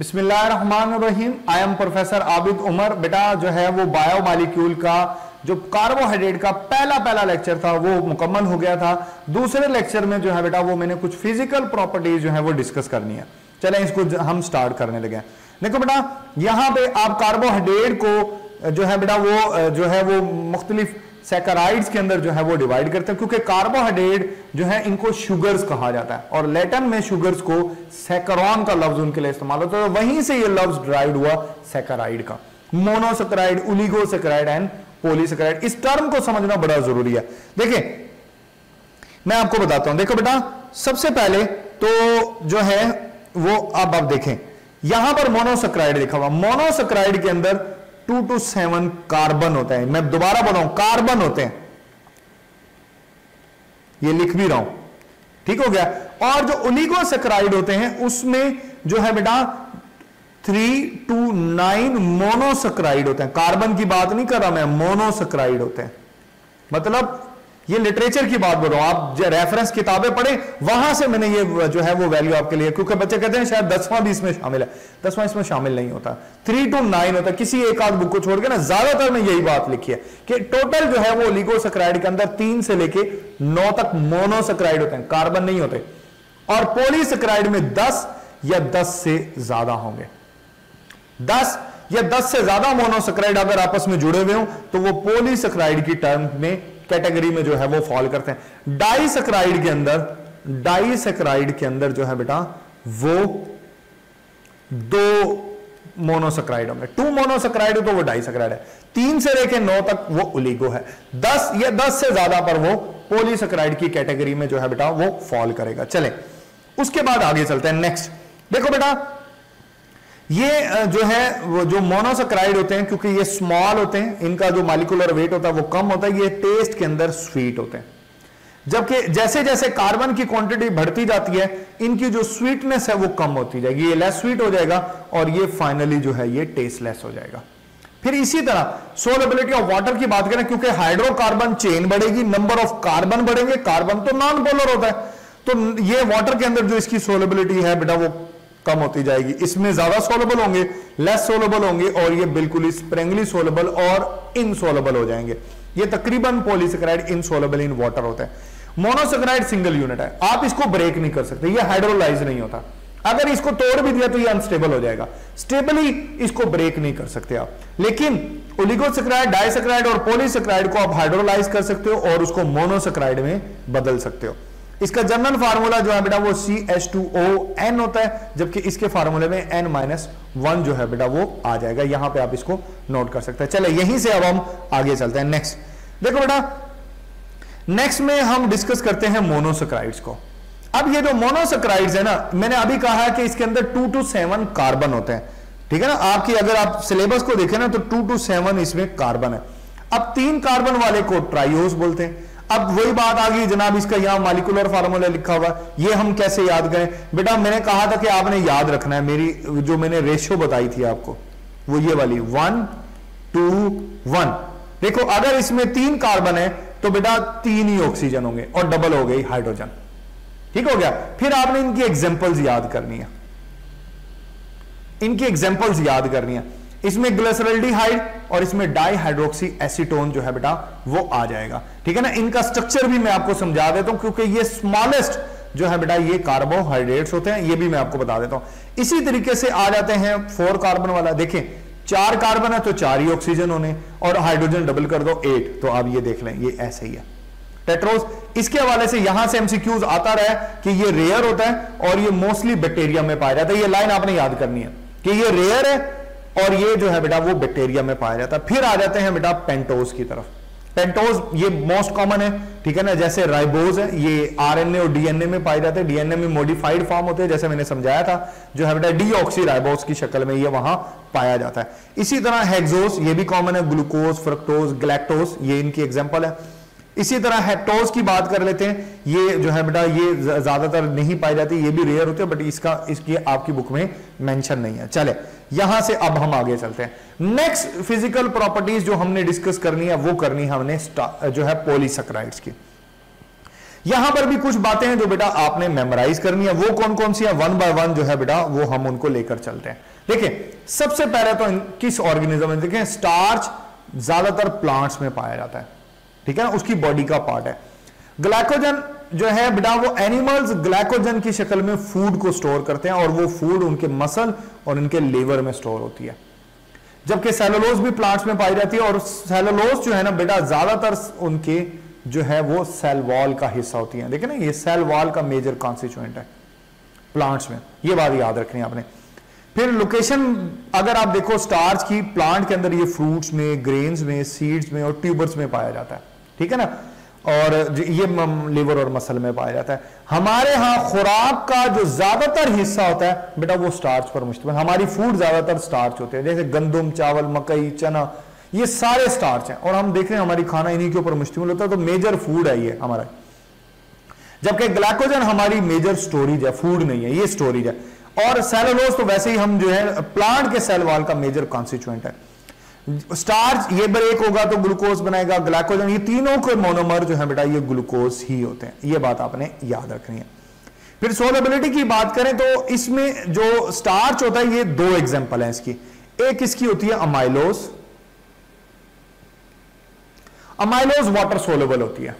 बिस्मिल्लाहिर्रहमानिर्रहीम। I am professor Abid Umar. बेटा जो है वो बायो मालिक्यूल का जो कार्बोहाइड्रेट का पहला पहला लेक्चर था, वो मुकम्मल हो गया था। दूसरे लेक्चर में जो है बेटा वो मैंने कुछ फ़िज़िकल प्रॉपर्टीज़ जो है वो डिस्कस करनी है। चले इसको हम स्टार्ट करने लगे देखो बेटा, यहाँ पे आप कार्बोहाइड्रेट को जो है बेटा वो, जो है वो मुख्तलिफ़ सैकराइड्स के अंदर जो है वो डिवाइड करते हैं, क्योंकि कार्बोहाइड्रेट जो है, इनको शुगर्स कहा जाता है। और लेटन में शुगर्स को सैकरॉन का लफ्ज उनके लिए इस्तेमाल होता है तो वहीं से ये लफ्ज ड्राइव हुआ सैकराइड का। मोनोसेक्राइड उलिगोसेक्राइड एंड पोलीसेक्राइड इस टर्म को समझना बड़ा ज़रूरी है। देखिए, मैं आपको बताता हूँ। देखो बेटा, सबसे पहले तो जो है, वो अब आप देखें। यहाँ पर मोनोसेक्राइड लिखा हुआ मोनोसेक्राइड के अंदर टू टू सेवन कार्बन होता है। मैं दोबारा बताऊँ, कार्बन होते हैं। ये लिख भी रहा हूँ। ठीक हो गया? और जो ओलिगो होते हैं, उसमें जो है बेटा थ्री टू नाइन मोनोसक्राइड होते हैं। कार्बन की बात नहीं कर रहा मैं मोनोसक्राइड होते हैं। मतलब ये लिटरेचर की बात बोल रहा हूँ। आप रेफरेंस किताबें पढ़े, वहाँ से मैंने ये जो है वो वैल्यू आपके लिए, क्योंकि बच्चे कहते हैं शायद दसवां भी इसमें शामिल है। दसवां, इसमें शामिल नहीं होता। थ्री टू नाइन होता किसी एक आध बुक को छोड़ के ना, ज़्यादातर में यही बात लिखी है कि टोटल जो है वो लिगोसक्राइड के अंदर तीन से लेके नौ तक मोनोसक्राइड होते हैं। कार्बन नहीं होते। और पोलीसक्राइड में दस या दस से ज़्यादा होंगे। दस या दस से ज़्यादा मोनोसक्राइड अगर आपस में जुड़े हुए हो तो वो पोलीसक्राइड की टर्म में कैटेगरी में जो है वो फॉल करते हैं। डाइसक्राइड के अंदर, डाइसक्राइड के अंदर जो है बेटा, वो दो मोनोसक्राइड होंगे। टू मोनोसक्राइड तो वो डाइसक्राइड है। तीन से लेके नौ तक वो उलीगो है। दस या दस से ज़्यादा पर वो पोलीसक्राइड की कैटेगरी में जो है बेटा, वो फॉल करेगा। चले, उसके बाद आगे चलते हैं। नेक्स्ट देखो बेटा ये जो है, वो जो मोनोसक्राइड होते हैं, क्योंकि ये स्मॉल होते हैं, इनका जो मालिकुलर वेट होता है, वो कम होता है, ये टेस्ट के अंदर स्वीट होते हैं। जबकि जैसे जैसे कार्बन की क्वांटिटी बढ़ती जाती है, इनकी जो स्वीटनेस है, वो कम होती जाएगी। ये लेस स्वीट हो जाएगा, और ये फाइनली जो है, ये टेस्टलेस हो जाएगा। फिर इसी तरह सोलेबिलिटी ऑफ़ वाटर की बात करें, क्योंकि हाइड्रोकार्बन चेन बढ़ेगी नंबर ऑफ़ कार्बन बढ़ेंगे कार्बन तो नॉन पोलर होता है। तो ये वाटर के अंदर जो इसकी सोलेबिलिटी है, बेटा, वो कम होती जाएगी। इसमें ज़्यादा सोलेबल होंगे लेस सोलेबल होंगे और ये बिल्कुल ही स्प्रेंगली सोलेबल और इनसोलेबल हो जाएँगे। ये तकरीबन पोलिसक्राइड इनसोलेबल इन वाटर होता है। मोनोसेक्राइड सिंगल यूनिट है। आप इसको ब्रेक नहीं कर सकते। ये हाइड्रोलाइज नहीं होता। अगर इसको तोड़ भी दिया तो ये अनस्टेबल हो जाएगा। स्टेबली इसको ब्रेक नहीं कर सकते आप। लेकिन ओलिगोसेक्राइड डाइसेक्राइड और पोलिसक्राइड को आप हाइड्रोलाइज कर सकते हो और उसको मोनोसेक्राइड में बदल सकते हो। इसका जनरल फार्मूला जो है बेटा वो C H two O N होता है, जबकि इसके फार्मूले में एन माइनस वन जो है बेटा वो आ जाएगा। यहाँ पे आप इसको नोट कर सकते हैं। चले यहीं से अब हम आगे चलते हैं। नेक्स्ट देखो बेटा नेक्स्ट में हम डिस्कस करते हैं मोनोसक्राइड्स को। अब ये जो मोनोसक्राइड्स है ना, मैंने अभी कहा है कि इसके अंदर टू टू सेवन कार्बन होते हैं। ठीक है ना? आपकी अगर आप सिलेबस को देखें ना तो टू टू सेवन इसमें कार्बन है। अब तीन कार्बन वाले को ट्राइोस बोलते हैं। अब वही बात आ गई, जनाब, इसका यहाँ मालिकुलर फार्मूला लिखा हुआ ये हम कैसे याद करें? बेटा, मैंने कहा था कि आपने याद रखना है। मेरी, जो मैंने रेशियो बताई थी आपको, वो ये वाली वन टू वन देखो, अगर इसमें तीन कार्बन है तो बेटा, तीन ही ऑक्सीजन होंगे और डबल हो गई हाइड्रोजन ठीक हो गया? फिर आपने इनकी एग्जाम्पल्स याद करनी है। इनकी एग्जाम्पल्स याद करनी है। इसमें ग्लिसरल्डिहाइड और इसमें डाईहाइड्रोक्सी एसीटोन जो है बेटा, वो आ जाएगा। ठीक है ना? इनका स्ट्रक्चर भी मैं आपको समझा देता हूँ, क्योंकि ये स्मॉलेस्ट जो है बेटा, ये कार्बोहाइड्रेट्स होते हैं, ये भी मैं आपको बता देता हूँ। इसी तरीके से आ जाते हैं फोर कार्बन वाला। देखें चार कार्बन है तो चार ही ऑक्सीजन होने, और हाइड्रोजन डबल कर दो एट तो आप ये देख लें, ये ऐसे ही है। टेट्रोस इसके हवाले से यहाँ से एमसीक्यूज आता रहा है कि ये रेयर होता है, और ये मोस्टली बैक्टीरिया में पाया जाता है। ये लाइन आपने याद करनी है कि ये रेयर है और ये जो है बेटा, वो बैक्टीरिया में पाया जाता है। फिर आ जाते हैं बेटा पेंटोज की तरफ़। पेंटोज ये मोस्ट कॉमन है, ठीक है ना? जैसे राइबोज है, ये आरएनए और डीएनए में पाए जाते हैं। डीएनए में मॉडिफाइड फॉर्म होते हैं, जैसे मैंने समझाया था, जो है बेटा डीऑक्सी राइबोज की शक्ल में ये वहाँ पाया जाता है। इसी तरह हेक्सोस ये भी कॉमन है ग्लूकोज फ्रक्टोज ग्लैक्टोज ये इनकी एग्ज़ाम्पल है। इसी तरह हेक्टोज की बात कर लेते हैं। ये जो है बेटा, ये ज़्यादातर नहीं पाई जाती, ये भी रेयर होते हैं बट इसका, इसकी आपकी बुक में मेंशन नहीं है। चले, यहाँ से अब हम आगे चलते हैं। नेक्स्ट फ़िज़िकल प्रॉपर्टीज़ जो हमने डिस्कस करनी है, वो करनी है हमने जो है पोलीसक्राइड्स की। यहाँ पर भी कुछ बातें हैं जो बेटा आपने मेमोराइज करनी है। वो कौन कौन सी है? वन बाय वन जो है बेटा, वो हम उनको लेकर चलते हैं। देखिए, सबसे पहले तो किस ऑर्गेनिज्म में? देखें स्टार्च ज़्यादातर प्लांट्स में पाया जाता है। ठीक है ना? उसकी बॉडी का पार्ट है। ग्लाइकोजन जो है बेटा, वो एनिमल्स ग्लाइकोजन की शक्ल में फ़ूड को स्टोर करते हैं और वो फ़ूड उनके मसल और उनके लीवर में स्टोर होती है। जबकि सेलोलोज भी प्लांट्स में पाई जाती है और सेलोलोज जो है ना बेटा, ज़्यादातर उनके जो है वो सेल वॉल का हिस्सा होती है। देखिए ना, ये सेल वॉल का मेजर कॉन्स्टिट्यूएंट है प्लांट्स में। ये बात याद रखनी है आपने। फिर लोकेशन अगर आप देखो स्टार्च की प्लांट के अंदर ये फ्रूट्स में ग्रेन्स में सीड्स में और ट्यूबर्स में पाया जाता है, ठीक है ना? और ये लिवर और मसल में पाया जाता है। हमारे यहाँ खुराक का जो ज़्यादातर हिस्सा होता है, बेटा वो स्टार्च पर मुश्तमिल। हमारी फ़ूड ज़्यादातर स्टार्च होते हैं, जैसे गंदुम, चावल, मकई, चना, ये सारे स्टार्च हैं। और हम देख रहे हैं हमारी खाना इन्हीं के ऊपर मुश्तमिल होता है तो मेजर फ़ूड है ये हमारा। जबकि ग्लाइकोजन हमारी मेजर स्टोरेज है फ़ूड नहीं है, ये स्टोरेज है। और सेलोलोज तो वैसे ही हम जो है प्लांट के सेल वाल का मेजर कॉन्स्टिट्यूएंट है। स्टार्च ये ब्रेक होगा तो ग्लूकोज बनाएगा ग्लाइकोजन ये तीनों के मोनोमर जो है बेटा, ये ग्लूकोज ही होते हैं। ये बात आपने याद रखनी है। फिर सोलेबिलिटी की बात करें तो इसमें जो स्टार्च होता है, ये दो एग्जांपल है इसकी। एक इसकी होती है? अमाइलोज अमाइलोज वाटर सोलेबल होती है।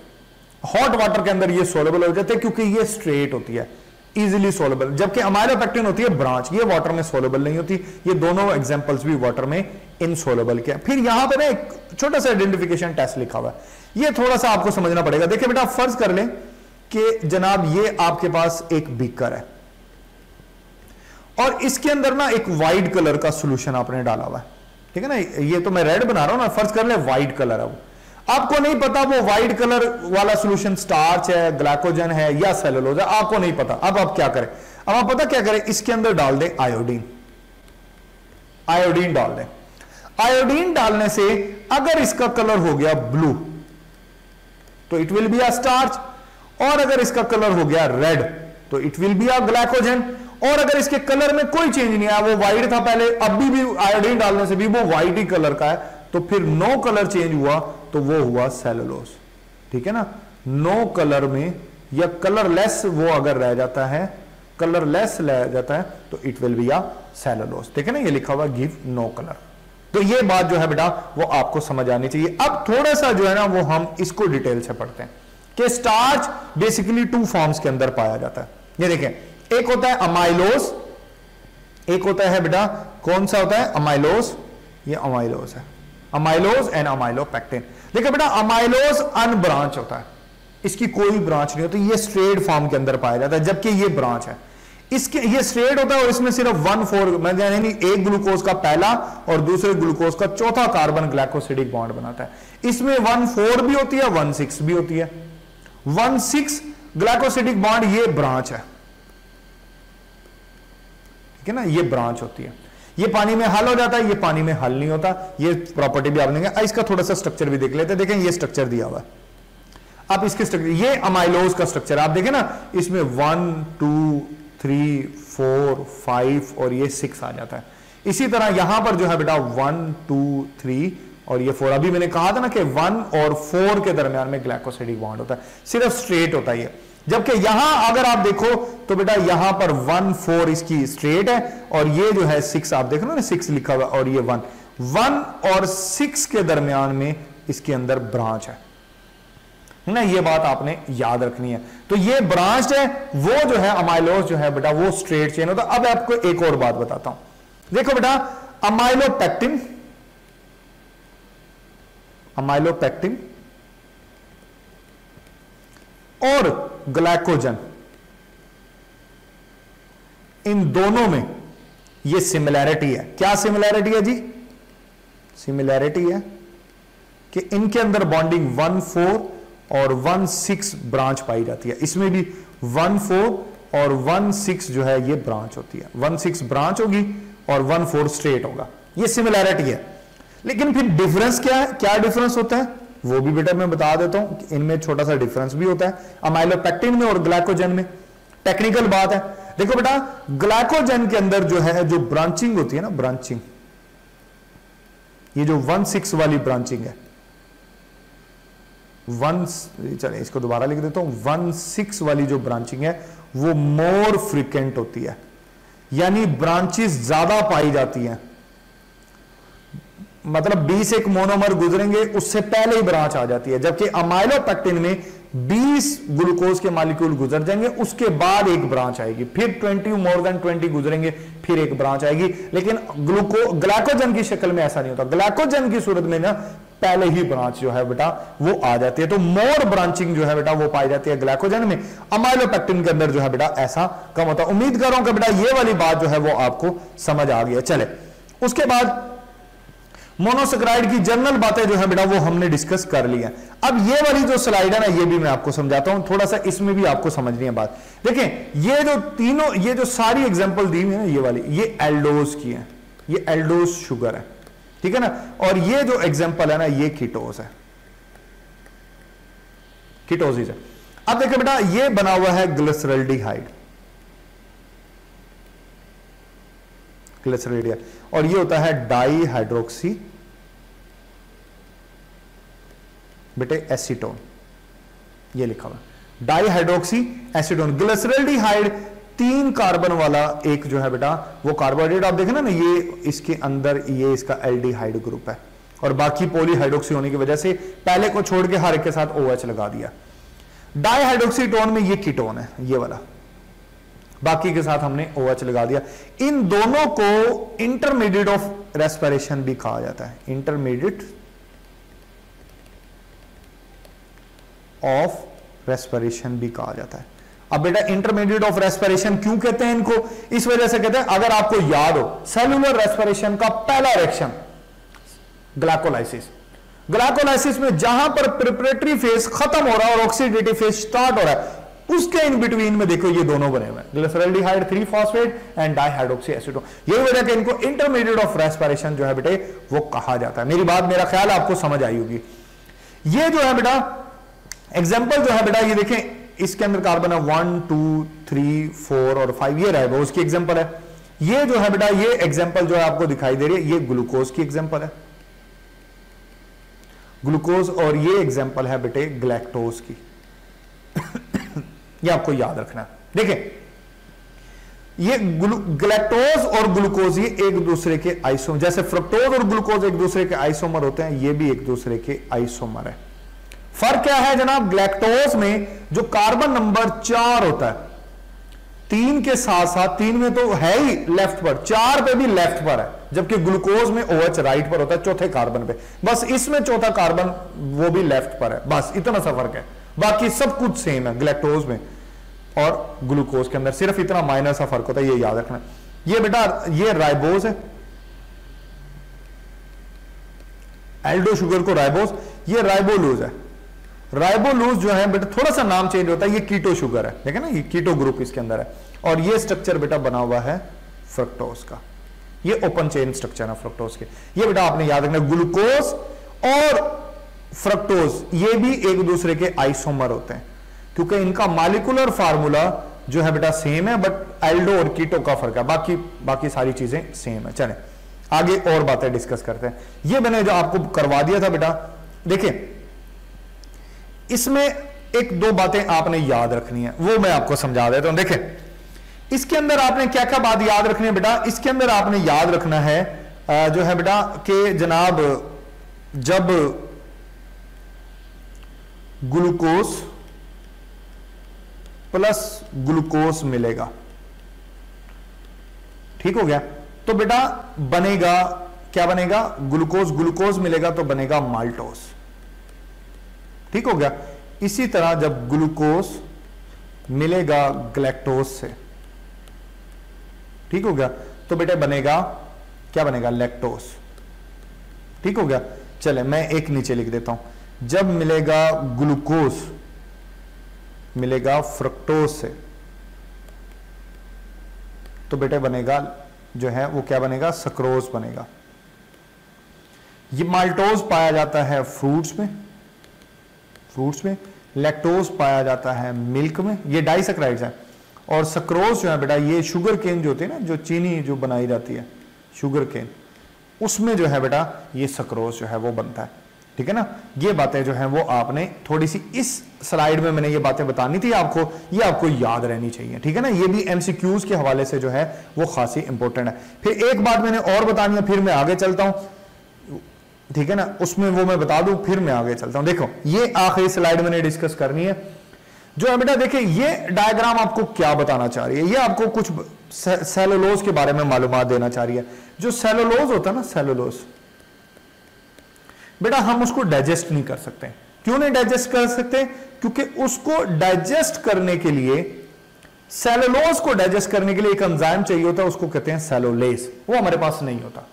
हॉट वाटर के अंदर ये सोलेबल हो जाते हैं क्योंकि ये स्ट्रेट होती है। इजिली सोलेबल जबकि अमाइलोपेक्टिन होती है ब्रांच ये वाटर में सोलेबल नहीं होती। ये दोनों एग्जांपल्स भी वाटर में इनसोलेबल के फिर यहाँ पर एक छोटा सा आइडेंटिफिकेशन टेस्ट लिखा हुआ है। ये थोड़ा सा आपको समझना पड़ेगा। देखिए बेटा, फ़र्ज़ कर लें कि जनाब ये आपके पास एक बीकर है। और इसके अंदर ना एक वाइट कलर का सोल्यूशन आपने डाला हुआ है। ठीक है ना? ये तो मैं रेड बना रहा हूँ ना। फ़र्ज़ कर ले व्हाइट कलर है वो। आपको नहीं पता वो व्हाइट कलर वाला सोल्यूशन स्टार्च है ग्लाइकोजन है या सेलुलोज है, आपको नहीं पता। अब आप क्या करें? अब आप पता क्या करें? इसके अंदर डाल दें आयोडीन आयोडीन डाल दें। आयोडीन डालने से अगर इसका कलर हो गया ब्लू तो it will be a starch और अगर इसका कलर हो गया रेड तो it will be a glycogen और अगर इसके कलर में कोई चेंज नहीं आया, वो व्हाइट था पहले अभी भी आयोडीन डालने से भी वो व्हाइट ही कलर का है तो फिर नो कलर चेंज हुआ। तो वो हुआ सेलुलोज ठीक है ना? नो कलर में या कलरलेस वो अगर रह जाता है कलरलेस रह जाता है तो it will be a cellulose ठीक है ना? ये लिखा हुआ गिव नो कलर तो ये बात जो है बेटा, वो आपको समझ आनी चाहिए। अब थोड़ा सा जो है ना, वो हम इसको डिटेल से पढ़ते हैं कि स्टार्च बेसिकली टू फॉर्म्स के अंदर पाया जाता है। ये देखें, एक होता है अमाइलोस एक होता है बेटा, कौन सा होता है? अमाइलोस ये अमाइलोस है। अमाइलोज एंड अमाइलोपेक्टिन देखिए बेटा अमाइलोज अनब्रांच होता है इसकी कोई ब्रांच नहीं होती ये स्ट्रेट फॉर्म के अंदर पाया जाता है जबकि ये ब्रांच है इसके ये स्ट्रेट होता है और इसमें सिर्फ़ वन फोर यानी एक ग्लूकोज का पहला और दूसरे ग्लूकोज का चौथा कार्बन ग्लाइकोसिडिक बॉन्ड बनाता है इसमें वन फोर भी होती है वन सिक्स भी होती है वन सिक्स ग्लाइकोसिडिक बॉन्ड ये ब्रांच है ठीक है ना ये ब्रांच होती है ये पानी में हल हो जाता है, ये पानी में हल नहीं होता। ये प्रॉपर्टी भी आप लेंगे। इसका थोड़ा सा स्ट्रक्चर भी देख लेते हैं। देखें ये स्ट्रक्चर दिया हुआ है। आप इसके स्ट्रक्चर ये अमाइलोज का स्ट्रक्चर आप देखें ना, इसमें one two three four five और ये सिक्स आ जाता है। इसी तरह यहाँ पर जो है बेटा वन टू थ्री और ये फोर अभी मैंने कहा था ना कि वन और फोर के दरमियान में ग्लाइकोसिडिक बॉन्ड होता है। सिर्फ़ स्ट्रेट होता है जबकि यहाँ अगर आप देखो तो बेटा यहाँ पर वन फोर इसकी स्ट्रेट है, और ये जो है सिक्स आप देख रहे हो ना सिक्स लिखा हुआ और ये वन। वन और सिक्स के दरमियान में इसके अंदर ब्रांच है। ना, ये बात आपने याद रखनी है। तो ये ब्रांच है, वो जो है अमाइलोस जो है बेटा, वो स्ट्रेट चेन होता अब आपको एक और बात बताता हूँ। देखो बेटा अमाइलोपेक्टिन अमाइलोपेक्टिन और ग्लाइकोजन। इन दोनों में ये सिमिलैरिटी है। क्या सिमिलैरिटी है जी? सिमिलैरिटी है कि इनके अंदर बॉन्डिंग वन फोर और वन सिक्स ब्रांच पाई जाती है। इसमें भी वन फोर और वन सिक्स जो है, ये ब्रांच होती है। वन सिक्स ब्रांच होगी और वन फोर स्ट्रेट होगा। ये सिमिलैरिटी है। लेकिन फिर डिफरेंस क्या है? क्या डिफरेंस होता है? वो भी बेटा मैं बता देता हूँ इनमें छोटा सा डिफरेंस भी होता है। अमाइलोपेक्टिन में और ग्लाइकोजन में। टेक्निकल बात है। देखो बेटा ग्लाइकोजन के अंदर जो है, जो ब्रांचिंग होती है ना ब्रांचिंग ये जो वन सिक्स वाली ब्रांचिंग है। वन चले, इसको दोबारा लिख देता हूँ। वन सिक्स वाली जो ब्रांचिंग है, वो मोर फ्रिक्वेंट होती है। यानी ब्रांचेस ज़्यादा पाई जाती हैं। मतलब 20 एक मोनोमर गुजरेंगे, उससे पहले ही ब्रांच आ जाती है। जबकि अमाइलोपेक्टिन में 20 ग्लूकोज के मालिक्यूल गुजर जाएँगे, उसके बाद एक ब्रांच आएगी। फिर 20 मोर देन 20 गुजरेंगे, फिर एक ब्रांच आएगी। लेकिन ग्लूको ग्लाइकोजन की शक्ल में ऐसा नहीं होता। ग्लाइकोजन की सूरत में ना, पहले ही ब्रांच जो है बेटा, वो आ जाती है। तो मोर ब्रांचिंग जो है बेटा, वो पाई जाती है ग्लाइकोजन में। अमाइलोपेक्टिन के अंदर जो है बेटा, ऐसा कम होता है। उम्मीद कर रहा हूँ कि बेटा, ये वाली बात जो है, वो आपको समझ आ गया चले, उसके बाद मोनोसेक्राइड की जनरल बातें जो है बेटा, वो हमने डिस्कस कर ली है। अब ये वाली जो स्लाइड है ना ये भी मैं आपको समझाता हूँ। थोड़ा सा इसमें भी आपको समझनी है बात। देखें ये जो तीनों, ये जो सारी एग्जांपल दी हुई है ना, ये वाली, ये एल्डोज की है। ये एल्डोज शुगर है। ठीक है ना? और ये जो एग्ज़ाम्पल है ना, ये कीटोज है। कीटोसिस है। अब देखो बेटा, ये बना हुआ है ग्लिसरल्डिहाइड ग्लिसरल्डिहाइड और ये होता है डाई हाइड्रोक्सी बेटे एसीटोन। ये लिखा हुआ डाई हाइड्रोक्सी एसीटोन ग्लिसरल्डिहाइड तीन कार्बन वाला एक जो है बेटा, वो कार्बोहाइड्रेट, आप देखें ना, ये इसके अंदर, ये इसका एल्डिहाइड ग्रुप है। और बाकी पोलीहाइड्रोक्सी होने की वजह से पहले को छोड़ के हर एक के साथ OH लगा दिया। डाईहाइड्रोक्सीटोन में ये कीटोन है, ये वाला। बाकी के साथ हमने OH लगा दिया। इन दोनों को इंटरमीडिएट ऑफ़ रेस्पिरेशन भी कहा जाता है। इंटरमीडिएट ऑफ़ रेस्पिरेशन भी कहा जाता है। अब बेटा इंटरमीडिएट ऑफ़ रेस्पिरेशन क्यों कहते हैं इनको? इस वजह से कहते हैं, अगर आपको याद हो सेलुलर रेस्पिरेशन का पहला रिएक्शन ग्लाइकोलाइसिस ग्लाइकोलाइसिस में जहाँ पर प्रिपरेटरी फ़ेज़ खत्म हो रहा है और ऑक्सीडेटिव फ़ेज़ स्टार्ट हो रहा है उसके इन बिटवीन में देखो ये दोनों बने हुए glyceraldehyde three phosphate and dihydroxy एसिडो यही वजह कि इनको इंटरमीडिएट ऑफ़ रेस्पिरेशन जो है बेटे, वो कहा जाता है। मेरी बात, मेरा ख्याल आपको समझ आई होगी। ये जो है बेटा एग्ज़ाम्पल जो है बेटा, ये देखें, इसके अंदर कार्बन है वन टू थ्री फोर और फाइव ये रहेगा, उसकी एग्ज़ाम्पल है। ये जो है बेटा, ये एग्ज़ाम्पल जो है आपको दिखाई दे रही है, ये ग्लूकोज की एग्ज़ाम्पल है। ग्लूकोज और ये एग्ज़ाम्पल है बेटे ग्लैक्टोज की। ये आपको याद रखना देखिए, ये ग्लैक्टोज और ग्लूकोज ये एक दूसरे के आइसोमर, जैसे फ्रक्टोज और ग्लूकोज एक दूसरे के आइसोमर होते हैं, ये भी एक दूसरे के आइसोमर है। फ़र्क क्या है जनाब? ग्लैक्टोज में जो कार्बन नंबर चार होता है, तीन के साथ साथ तीन में तो है ही लेफ़्ट पर, चार पे भी लेफ़्ट पर है, जबकि ग्लूकोज में ओएच राइट पर होता है, चौथे कार्बन पे। बस इसमें चौथा कार्बन वो भी लेफ़्ट पर है, बस इतना सा फ़र्क है। बाकी सब कुछ सेम है ग्लैक्टोज में। और ग्लूकोज के अंदर सिर्फ़ इतना माइनर सा फ़र्क होता है, ये याद रखना। ये बेटा, ये राइबोज है। एल्डो शुगर को राइबोज ये राइबोलूज है। राइबोलूज जो है बेटा, थोड़ा सा नाम चेंज होता है, ये कीटो शुगर है। देखे ना, ये कीटो ग्रुप इसके अंदर है। और ये स्ट्रक्चर बेटा बना हुआ है फ्रक्टोज का। ये ओपन चेन स्ट्रक्चर है फ्रक्टोज के। ये बेटा आपने याद रखना ग्लूकोज और फ्रक्टोज ये भी एक दूसरे के आइसोमर होते हैं। क्योंकि इनका मालिकुलर फार्मूला जो है बेटा सेम है बट एल्डो और कीटो का फ़र्क है। बाकी बाकी सारी चीज़ें सेम है। चले, आगे और बातें डिस्कस करते हैं। ये मैंने जो आपको करवा दिया था बेटा, देखिए, इसमें एक दो बातें आपने याद रखनी है। वो मैं आपको समझा देता हूँ। देखें इसके अंदर आपने क्या क्या बात याद रखनी है बेटा? इसके अंदर आपने याद रखना है जो है बेटा, कि जनाब, जब ग्लूकोज प्लस ग्लूकोज मिलेगा। ठीक हो गया? तो बेटा बनेगा, क्या बनेगा? ग्लूकोज ग्लूकोज मिलेगा तो बनेगा माल्टोज। ठीक हो गया? इसी तरह जब ग्लूकोज मिलेगा ग्लैक्टोज से। ठीक हो गया? तो बेटे बनेगा, क्या बनेगा? लैक्टोज। ठीक हो गया? चले, मैं एक नीचे लिख देता हूँ। जब मिलेगा ग्लूकोज, मिलेगा फ्रक्टोज से तो बेटे बनेगा जो है, वो क्या बनेगा? सक्रोज बनेगा। ये माल्टोज पाया जाता है फ्रूट्स में फ्रूट्स में लैक्टोज पाया जाता है मिल्क में, ये डाइसक्राइड्स है। और सक्रोज जो है बेटा, ये शुगर केन जो होती है ना, जो चीनी जो बनाई जाती है शुगर केन उसमें जो है बेटा, ये सक्रोज जो है वो बनता है। ठीक है ना? ये बातें जो है वो आपने थोड़ी सी इस स्लाइड में मैंने ये बातें बतानी थी आपको, ये आपको याद रहनी चाहिए, ठीक है ना? ये भी एमसीक्यूज के हवाले से जो है वो खासी इंपॉर्टेंट है। फिर एक बात मैंने और बतानी है, फिर मैं आगे चलता हूँ। ठीक है ना? उसमें वो मैं बता दूँ, फिर मैं आगे चलता हूँ। देखो, ये आखिरी स्लाइड मैंने डिस्कस करनी है। जो है बेटा, देखिए, ये डायग्राम आपको क्या बताना चाह रही है? ये आपको कुछ सेलोलोज के बारे में मालूम देना चाह रही है। जो सेलोलोज होता है ना सेलोलोज बेटा, हम उसको डाइजेस्ट नहीं कर सकते। क्यों नहीं डाइजेस्ट कर सकते? क्योंकि उसको डाइजेस्ट करने के लिए सेलोलोज को डाइजेस्ट करने के लिए एक एंजाइम चाहिए होता है, उसको कहते हैं सेलोलेज वो हमारे पास नहीं होता।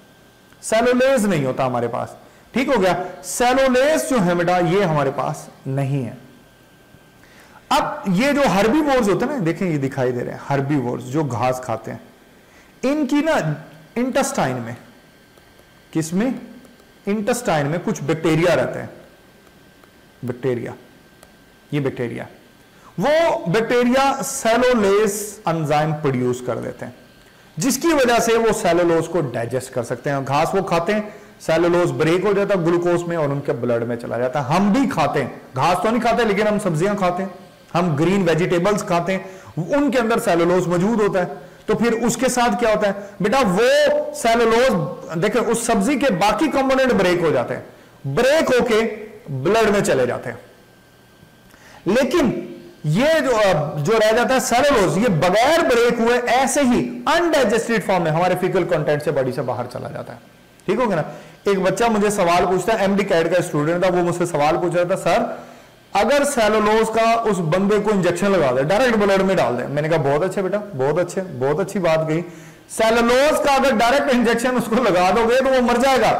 सेलोलेज नहीं होता हमारे पास। ठीक हो गया? सेलोलेज जो है बेटा, ये हमारे पास नहीं है। अब ये जो हर्बी होते हैं ना, देखें, ये दिखाई दे रहे हैं हर्बी जो घास खाते हैं। इनकी ना इंटेस्टाइन में, किसमें? इंटेस्टाइन में कुछ बैक्टीरिया रहते हैं। बैक्टीरिया। ये बैक्टीरिया। वो बैक्टीरिया सेलोलेस एंजाइम प्रोड्यूस कर देते हैं, जिसकी वजह से वो सेलोलोज को डाइजेस्ट कर सकते हैं। घास वो खाते हैं सेलोलोज ब्रेक हो जाता है ग्लूकोज में और उनके ब्लड में चला जाता है। हम भी खाते हैं। घास तो नहीं खाते, लेकिन हम सब्ज़ियाँ खाते हैं। हम ग्रीन वेजिटेबल्स खाते हैं। उनके अंदर सेलोलोज मौजूद होता है। तो फिर उसके साथ क्या होता है? बेटा, वो सेलोलोज देखे, उस सब्ज़ी के बाकी कंपोनेंट ब्रेक हो जाते हैं। ब्रेक होके ब्लड में चले जाते हैं। लेकिन ये जो जो रह जाता है सेलोलोज ये बगैर ब्रेक हुए ऐसे ही अनडाइजेस्टेड फॉर्म में हमारे फिकल कंटेंट से बॉडी से बाहर चला जाता है। ठीक हो गया ना? एक बच्चा मुझे सवाल पूछता है एमडी कैड का स्टूडेंट था, वो मुझसे सवाल पूछ रहा था, सर अगर सेलोलोज का उस बंदे को इंजेक्शन लगा दे डायरेक्ट ब्लड में डाल दे। मैंने कहा, बहुत अच्छे बेटा, बहुत अच्छे, बहुत अच्छी बात कही। सेलोलोज का अगर डायरेक्ट इंजेक्शन उसको लगा दोगे तो वो मर जाएगा।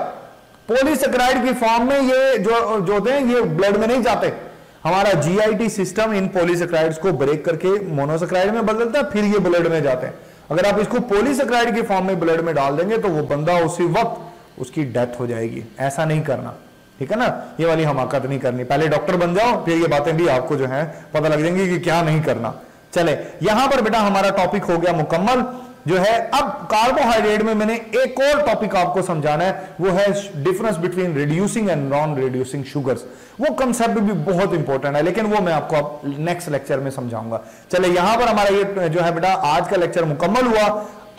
पोलिसक्राइड की फॉर्म में ये जो जो होते हैं, ये ब्लड में नहीं जाते। हमारा जीआईटी सिस्टम इन पोलिसक्राइड्स को ब्रेक करके मोनोसक्राइड में बदलता है, फिर ये ब्लड में जाते हैं। अगर आप इसको पोलिसक्राइड की फॉर्म में ब्लड में डाल देंगे तो वो बंदा उसी वक्त उसकी डेथ हो जाएगी। ऐसा नहीं करना। ठीक है ना? ये वाली हमाकत नहीं करनी। पहले डॉक्टर बन जाओ, फिर ये बातें भी आपको जो है पता लग जाएँगी कि क्या नहीं करना। चले, यहाँ पर बेटा हमारा टॉपिक हो गया मुकम्मल, जो है, अब कार्बोहाइड्रेट में मैंने एक और टॉपिक आपको समझाना है, वो है difference between reducing and non reducing sugars वो कंसेप्ट भी बहुत इंपॉर्टेंट है, लेकिन वो मैं आपको अब नेक्स्ट लेक्चर में समझाऊँगा। चले, यहाँ पर हमारा ये जो है बेटा, आज का लेक्चर मुकम्मल हुआ।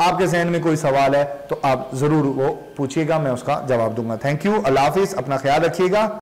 आपके जहन में कोई सवाल है तो आप ज़रूर वो पूछिएगा, मैं उसका जवाब दूँगा। थैंक यू अल्लाह हाफिज. अपना ख्याल रखिएगा।